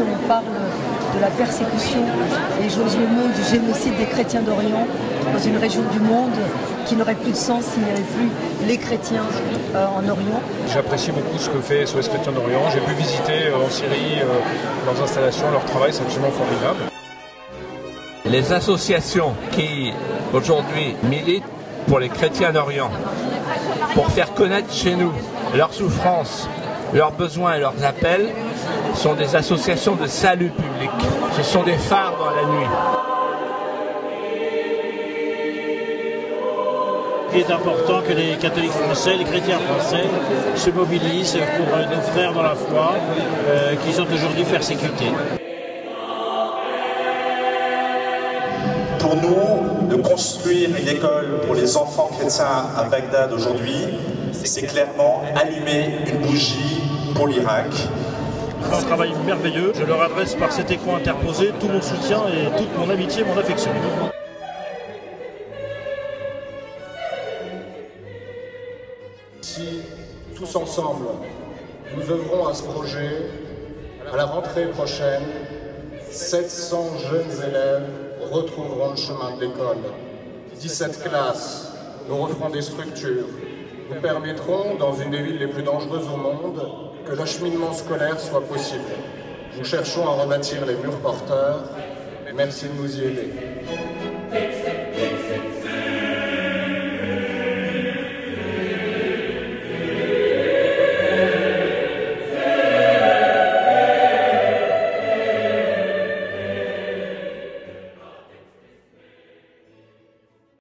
on parle de la persécution et j'ose le mot du génocide des chrétiens d'Orient dans une région du monde qui n'aurait plus de sens s'il n'y avait plus les chrétiens euh, en Orient. J'apprécie beaucoup ce que fait SOS Chrétiens d'Orient. J'ai pu visiter euh, en Syrie euh, leurs installations, leur travail, c'est absolument formidable. Les associations qui aujourd'hui militent pour les chrétiens d'Orient, pour faire connaître chez nous leurs souffrances, leurs besoins et leurs appels, sont des associations de salut public. Ce sont des phares dans la nuit. Il est important que les catholiques français, les chrétiens français se mobilisent pour nos frères dans la foi euh, qui sont aujourd'hui persécutés. Pour nous, de construire une école pour les enfants chrétiens à Bagdad aujourd'hui, c'est clairement allumer une bougie pour l'Irak. Un travail merveilleux. Je leur adresse par cet écran interposé tout mon soutien et toute mon amitié et mon affection. Si, tous ensemble, nous œuvrons à ce projet, à la rentrée prochaine, 700 jeunes élèves retrouveront le chemin de l'école. 17 classes, nous referons des structures, nous permettrons, dans une des villes les plus dangereuses au monde, l'acheminement scolaire soit possible. Nous cherchons à rebâtir les murs porteurs. Merci de nous y aider.